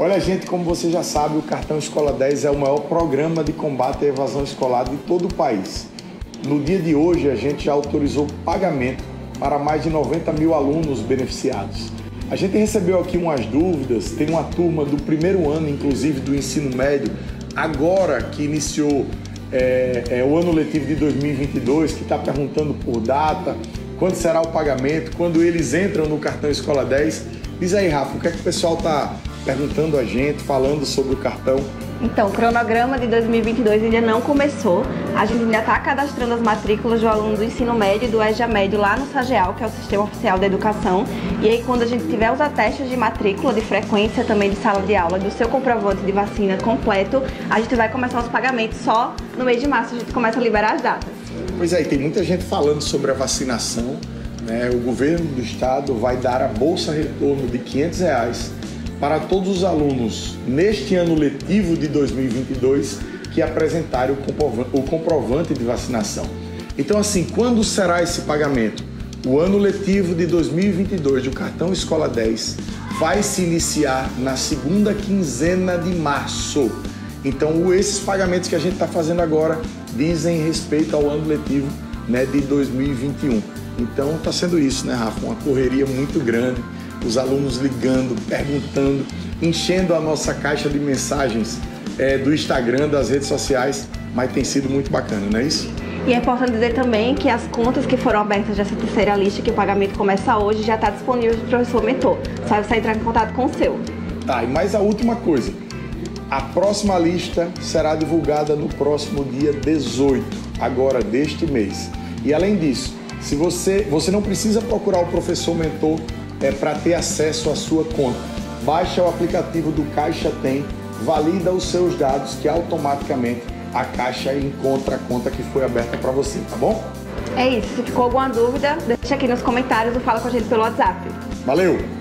Olha, gente, como você já sabe, o Cartão Escola 10 é o maior programa de combate à evasão escolar de todo o país. No dia de hoje, a gente já autorizou pagamento para mais de 90 mil alunos beneficiados. A gente recebeu aqui umas dúvidas, tem uma turma do primeiro ano, inclusive do ensino médio, agora que iniciou é, é, o ano letivo de 2022, que está perguntando por data, quando será o pagamento, quando eles entram no cartão Escola 10. Diz aí, Rafa, o que é que o pessoal está perguntando a gente, falando sobre o cartão? Então, o cronograma de 2022 ainda não começou. A gente ainda está cadastrando as matrículas do aluno do ensino médio e do EJA médio lá no SAGEAL, que é o Sistema Oficial da Educação. E aí, quando a gente tiver os atestes de matrícula, de frequência também de sala de aula, do seu comprovante de vacina completo, a gente vai começar os pagamentos só no mês de março, a gente começa a liberar as datas. Pois é, tem muita gente falando sobre a vacinação. Né? O governo do estado vai dar a bolsa retorno de 500 reais para todos os alunos neste ano letivo de 2022 que apresentarem o comprovante de vacinação. Então, assim, quando será esse pagamento? O ano letivo de 2022 do cartão Escola 10 vai se iniciar na segunda quinzena de março. Então, esses pagamentos que a gente está fazendo agora dizem respeito ao ano letivo né, de 2021. Então, está sendo isso, né, Rafa? Uma correria muito grande os alunos ligando, perguntando, enchendo a nossa caixa de mensagens é, do Instagram, das redes sociais, mas tem sido muito bacana, não é isso? E é importante dizer também que as contas que foram abertas dessa terceira lista, que o pagamento começa hoje, já está disponível para o professor mentor. Só você entrar em contato com o seu. Tá, e mais a última coisa. A próxima lista será divulgada no próximo dia 18, agora deste mês. E além disso, se você, você não precisa procurar o professor mentor é, para ter acesso à sua conta. Baixa o aplicativo do Caixa Tem, valida os seus dados que automaticamente a Caixa encontra a conta que foi aberta para você, tá bom? É isso. Se ficou alguma dúvida, deixa aqui nos comentários ou fala com a gente pelo WhatsApp. Valeu!